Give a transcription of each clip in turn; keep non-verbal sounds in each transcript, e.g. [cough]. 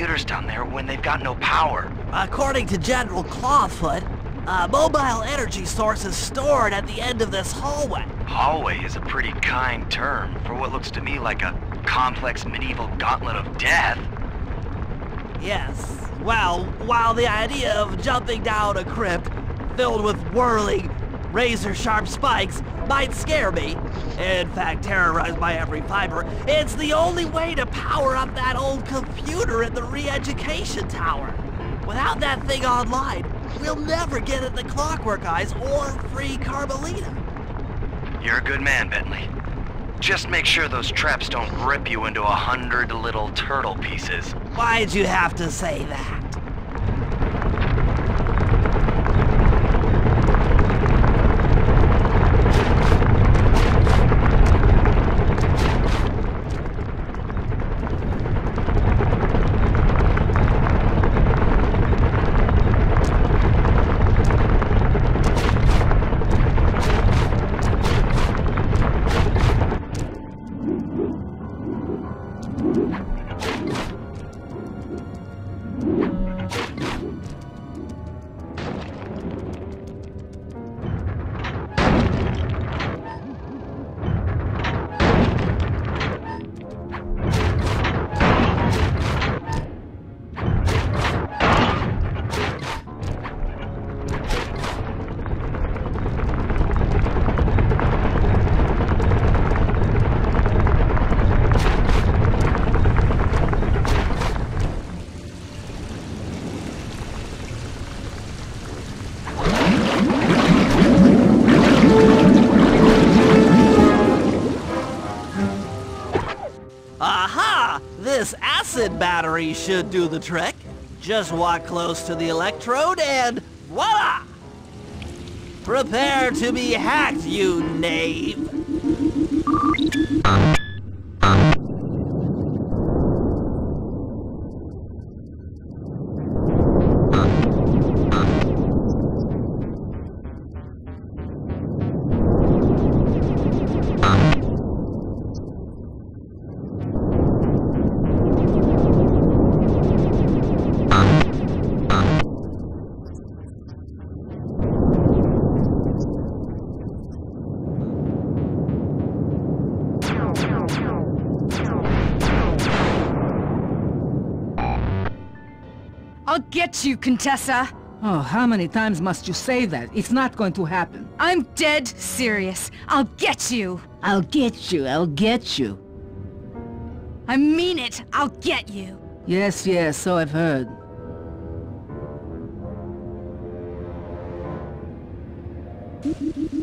computers down there when they've got no power? According to General Clawfoot, a mobile energy source is stored at the end of this hallway. Hallway is a pretty kind term for what looks to me like a complex medieval gauntlet of death. Yes. Well, while the idea of jumping down a crypt filled with whirling, razor-sharp spikes might scare me, in fact terrorize my every fiber, it's the only way to power up that old computer at the re-education tower. Without that thing online, we'll never get at the Clockwerk Eyes or free Carmelita. You're a good man, Bentley. Just make sure those traps don't rip you into a hundred little turtle pieces. Why'd you have to say that? Acid battery should do the trick. Just walk close to the electrode and voila! Prepare to be hacked, you knave! I'll get you, Contessa! Oh, how many times must you say that? It's not going to happen. I'm dead serious. I'll get you! I'll get you, I'll get you. I mean it! I'll get you! Yes, yes, so I've heard.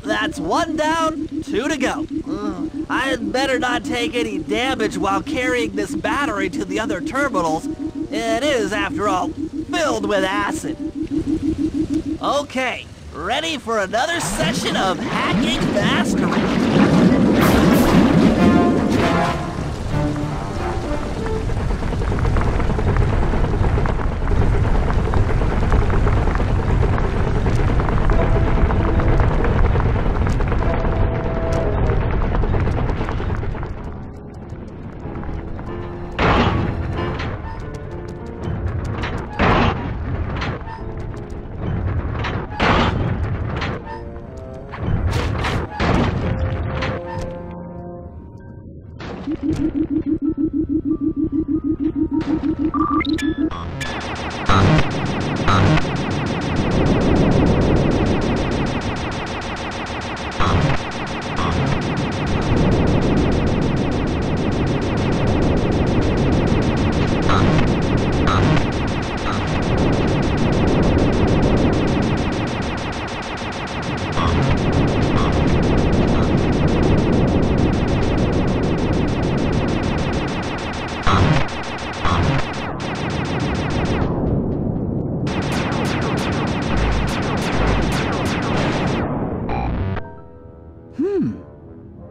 That's one down, two to go. Mm, Ugh, I'd better not take any damage while carrying this battery to the other terminals. It is, after all, filled with acid. Okay, ready for another session of hacking mastery.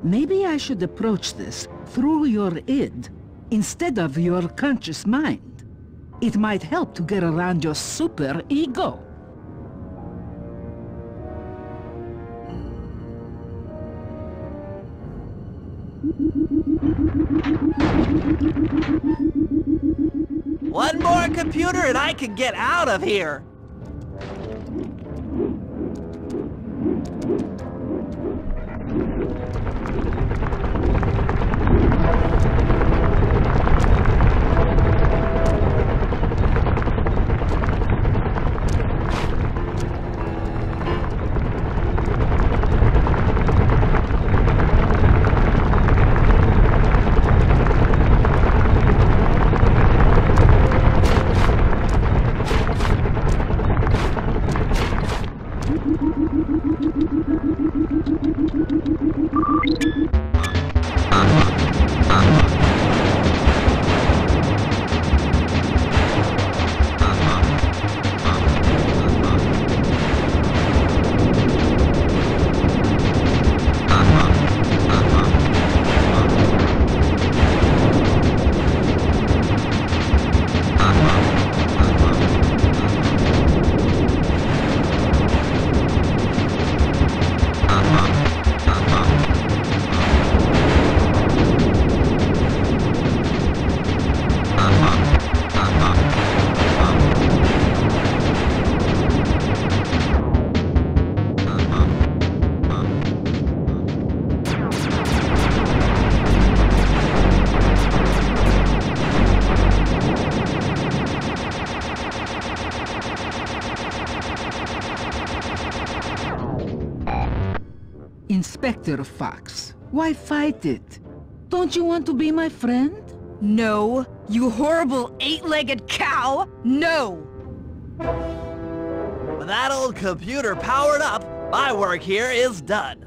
Maybe I should approach this through your id instead of your conscious mind. It might help to get around your super ego. One more computer and I can get out of here. Inspector Fox, why fight it? Don't you want to be my friend? No, you horrible eight-legged cow! No! With that old computer powered up, my work here is done.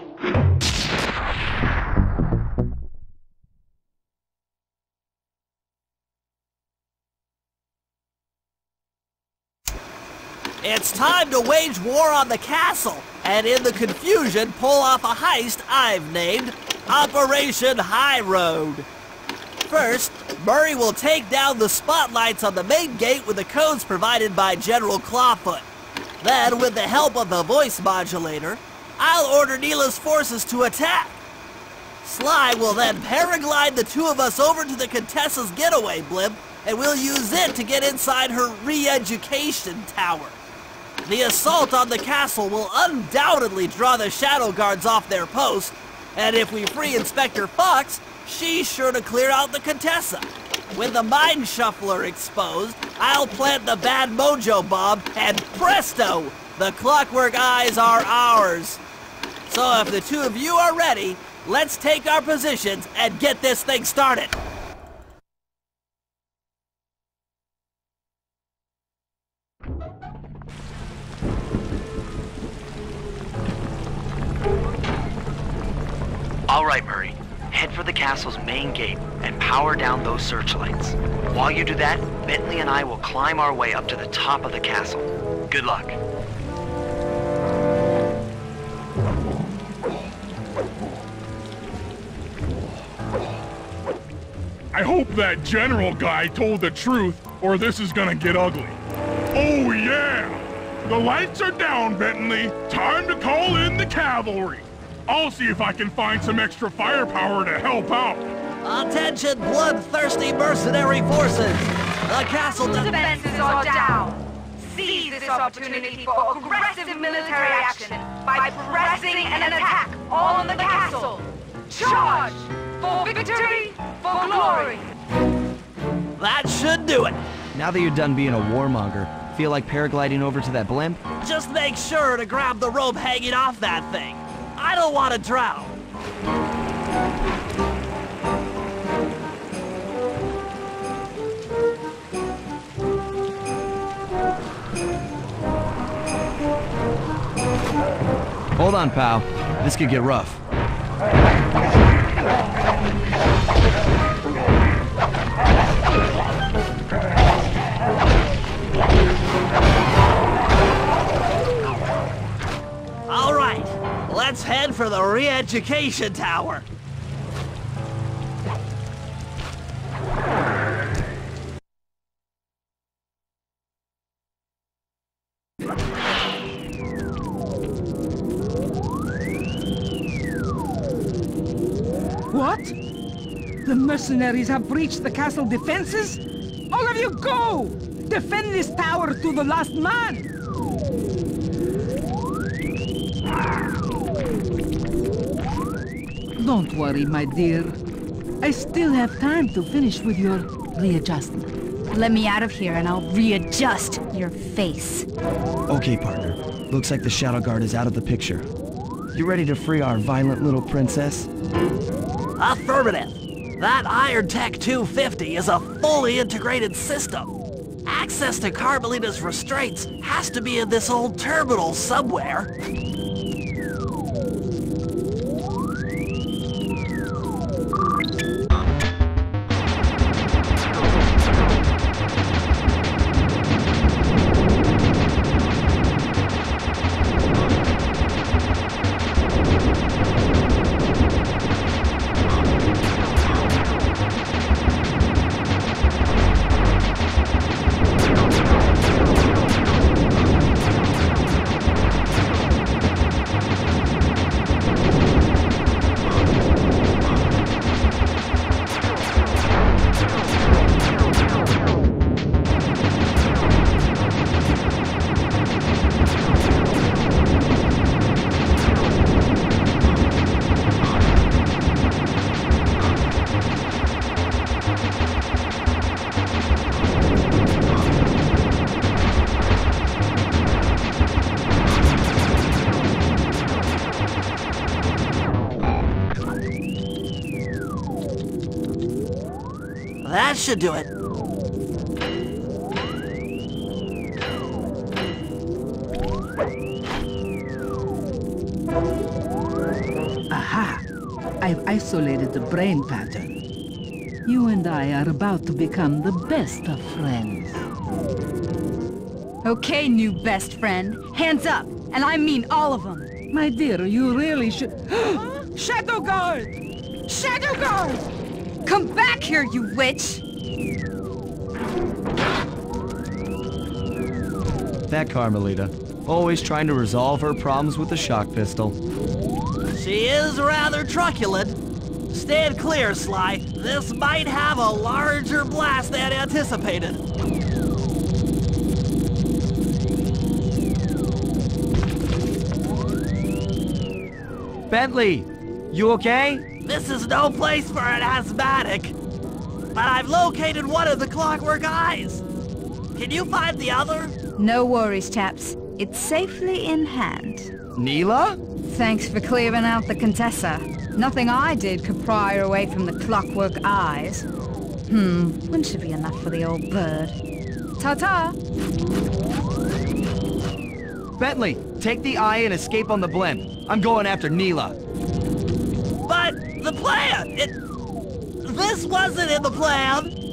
[laughs] It's time to wage war on the castle, and in the confusion, pull off a heist I've named Operation High Road. First, Murray will take down the spotlights on the main gate with the codes provided by General Clawfoot. Then, with the help of the voice modulator, I'll order Neyla's forces to attack. Sly will then paraglide the two of us over to the Contessa's getaway blimp, and we'll use it to get inside her re-education tower. The assault on the castle will undoubtedly draw the Shadow Guards off their post, and if we free Inspector Fox, she's sure to clear out the Contessa. With the Mind Shuffler exposed, I'll plant the Bad Mojo Bomb, and presto! The Clockwerk Eyes are ours. So if the two of you are ready, let's take our positions and get this thing started. All right, Murray. Head for the castle's main gate and power down those searchlights. While you do that, Bentley and I will climb our way up to the top of the castle. Good luck. I hope that general guy told the truth, or this is gonna get ugly. Oh yeah! The lights are down, Bentley. Time to call in the cavalry. I'll see if I can find some extra firepower to help out. Attention, bloodthirsty mercenary forces! The castle does... defenses are down. Seize this opportunity for aggressive military action by pressing an attack on the castle. Charge! For victory, for glory! That should do it. Now that you're done being a warmonger, feel like paragliding over to that blimp? Just make sure to grab the rope hanging off that thing. Don't want to drown. Hold on, pal. This could get rough. Let's head for the re-education tower. What? The mercenaries have breached the castle defenses? All of you go! Defend this tower to the last man! Don't worry, my dear. I still have time to finish with your readjustment. Let me out of here and I'll readjust your face. Okay, partner. Looks like the Shadow Guard is out of the picture. You ready to free our violent little princess? Affirmative. That Iron Tech 250 is a fully integrated system. Access to Carmelita's restraints has to be in this old terminal somewhere. That should do it. Aha! I've isolated the brain pattern. You and I are about to become the best of friends. Okay, new best friend. Hands up, and I mean all of them. My dear, you really should... [gasps] Shadow Guard! Shadow Guard! Come back here, you witch! That Carmelita. Always trying to resolve her problems with the shock pistol. She is rather truculent. Stand clear, Sly. This might have a larger blast than anticipated. Bentley! You okay? This is no place for an asthmatic. But I've located one of the Clockwerk eyes. Can you find the other? No worries, chaps. It's safely in hand. Neyla? Thanks for clearing out the Contessa. Nothing I did could pry her away from the Clockwerk eyes. Hmm, one should be enough for the old bird. Ta-ta! Bentley, take the eye and escape on the blimp. I'm going after Neyla. The plan! It... This wasn't in the plan!